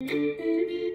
Música